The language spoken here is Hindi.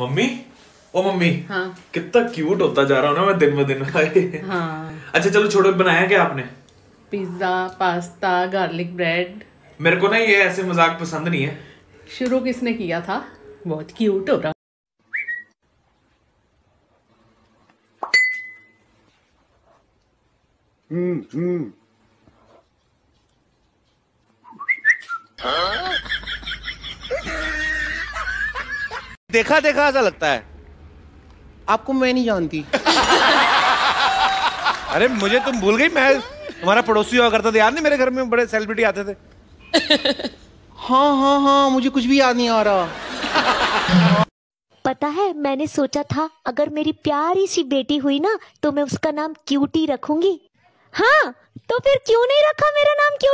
मम्मी? ओ मम्मी हाँ। कितना क्यूट होता जा रहा हूँ ना मैं दिन ब दिन हाँ। अच्छा चलो छोड़ो बनाया क्या आपने? पिज़्ज़ा पास्ता गार्लिक ब्रेड मेरे को ना ये ऐसे मज़ाक पसंद नहीं है। शुरू किसने किया था? बहुत क्यूट हो रहा। देखा देखा ऐसा लगता है। आपको मैं नहीं जानती। अरे मुझे तुम भूल गई मैं तुम्हारा पड़ोसी हुआ करता था। याद नहीं मेरे घर में बड़े सेलिब्रिटी आते थे? हाँ हाँ हाँ मुझे कुछ भी याद नहीं आ रहा। पता है मैंने सोचा था अगर मेरी प्यारी सी बेटी हुई ना तो मैं उसका नाम क्यूटी रखूँगी। हाँ तो फिर क्यों नहीं रखा मेरा नाम क्यूटी